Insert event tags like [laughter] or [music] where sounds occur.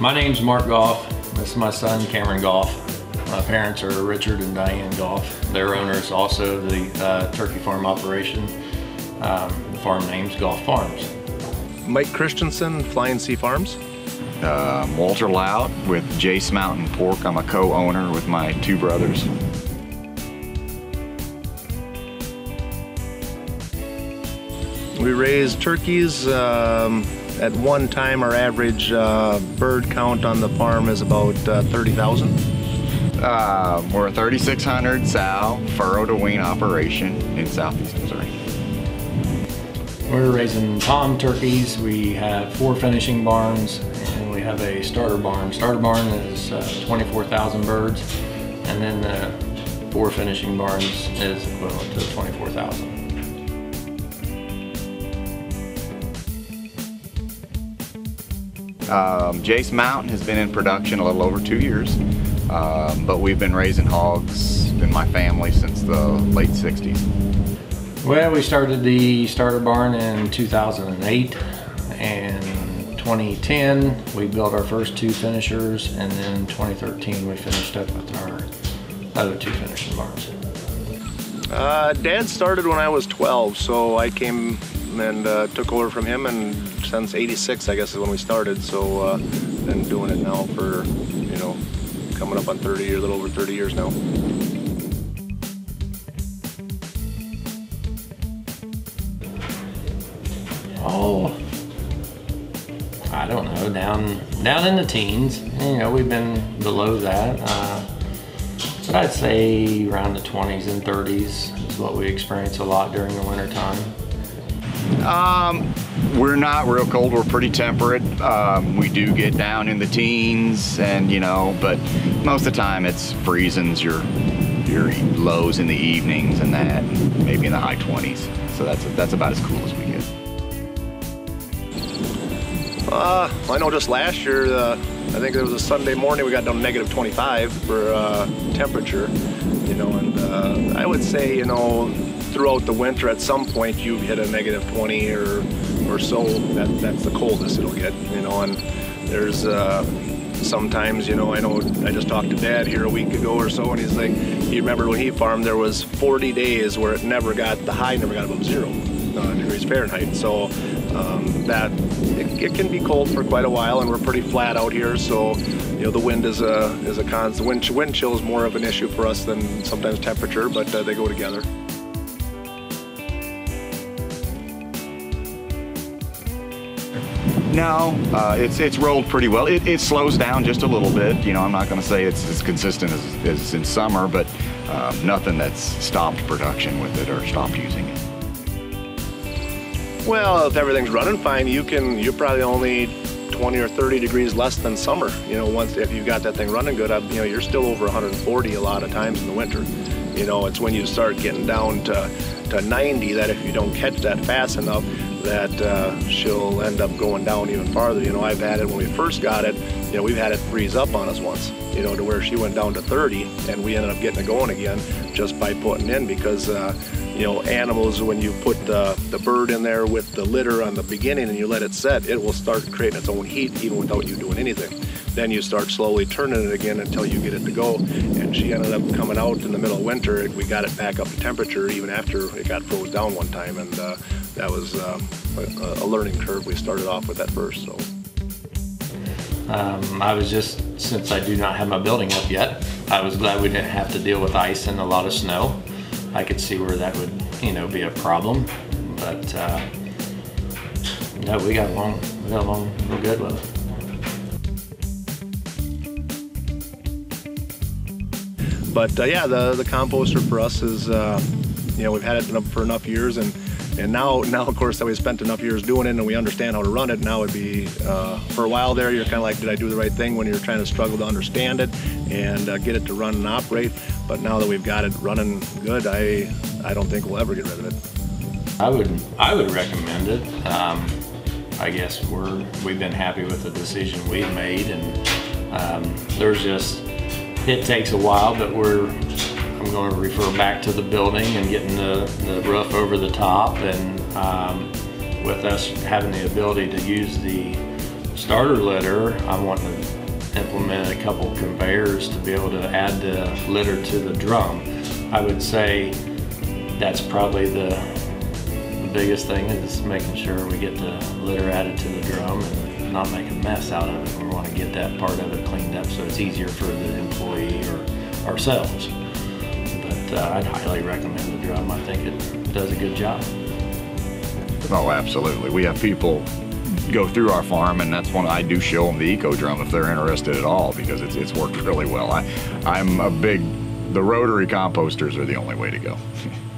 My name's Mark Goff. This is my son, Cameron Goff. My parents are Richard and Diane Goff. Their owners also the uh, turkey farm operation. Um, the farm name's Goff Farms. Mike Christensen, Flying Sea Farms. Uh, Walter Loud with Jace Mountain Pork. I'm a co-owner with my two brothers. We raise turkeys. Um, at one time, our average uh, bird count on the farm is about uh, 30,000. Uh, we're a 3600 sow farrow to wean operation in southeast Missouri. We're raising tom turkeys. We have four finishing barns and we have a starter barn. Starter barn is uh, 24,000 birds and then the four finishing barns is equivalent to 24,000. Um, Jace Mountain has been in production a little over two years, um, but we've been raising hogs in my family since the late 60s. Well, we started the starter barn in 2008 and 2010 we built our first two finishers and then 2013 we finished up with our other two finishing barns. Uh, Dad started when I was 12, so I came and uh, took over from him and since 86 I guess is when we started so uh, been doing it now for you know coming up on 30 or a little over 30 years now. Oh, I don't know, down down in the teens. You know, we've been below that. Uh, but I'd say around the 20s and 30s is what we experience a lot during the winter time. Um, we're not real cold. We're pretty temperate. Um, we do get down in the teens, and you know, but most of the time it's freezings. Your your lows in the evenings, and that maybe in the high 20s. So that's that's about as cool as we get. Uh, I know just last year, uh, I think it was a Sunday morning, we got down negative 25 for uh, temperature, you know, and uh, I would say, you know, throughout the winter at some point you've hit a negative 20 or or so that that's the coldest it'll get you know and there's uh, sometimes you know I know I just talked to dad here a week ago or so and he's like he remembered when he farmed there was 40 days where it never got the high never got above zero uh, degrees Fahrenheit so um, that it, it, can be cold for quite a while and we're pretty flat out here so you know the wind is a is a constant wind, wind chill is more of an issue for us than sometimes temperature but uh, they go together. No, uh, it's it's rolled pretty well. It, it, slows down just a little bit. You know, I'm not going to say it's as consistent as, as in summer, but uh, nothing that's stopped production with it or stopped using it. Well, if everything's running fine, you can. You're probably only 20 or 30 degrees less than summer. You know, once if you've got that thing running good, you know, you're still over 140 a lot of times in the winter. You know, it's when you start getting down to to 90 that if you don't catch that fast enough, that uh, she'll end up going down even farther. You know, I've had it when we first got it, you know, we've had it freeze up on us once, you know, to where she went down to 30 and we ended up getting it going again just by putting in because, uh, you know, animals, when you put the, the bird in there with the litter on the beginning and you let it set, it will start creating its own heat even without you doing anything. Then you start slowly turning it again until you get it to go. She ended up coming out in the middle of winter. And we got it back up to temperature even after it got froze down one time. And uh, that was um, a, a, learning curve we started off with that first. So. Um, I was just, since I do not have my building up yet, I was glad we didn't have to deal with ice and a lot of snow. I could see where that would, you know, be a problem. But uh, no, we got along, we got along real good with it. But uh, yeah, the, the composter for us is, uh, you know, we've had it for enough years and and now, now of course that we spent enough years doing it and we understand how to run it, now it'd be, uh, for a while there, you're kind of like, did I do the right thing when you're trying to struggle to understand it and uh, get it to run and operate. But now that we've got it running good, I, I don't think we'll ever get rid of it. I would, I would recommend it. Um, I guess we're, we've been happy with the decision we've made and um, there's just, it takes a while, but we're I'm going to refer back to the building and getting the, the roof over the top and um, with us having the ability to use the starter litter, I'm wanting to implement a couple conveyors to be able to add the litter to the drum. I would say that's probably the, the biggest thing is making sure we get the litter added to the drum and not make a mess out of it. We want to get that part of it cleaned up so it's easier for the employee ourselves. But uh, I'd highly recommend the drum. I think it does a good job. Oh, absolutely. We have people go through our farm, and that's when I do show them the Eco Drum if they're interested at all because it's, it's worked really well. I, I'm a big, the rotary composters are the only way to go. [laughs]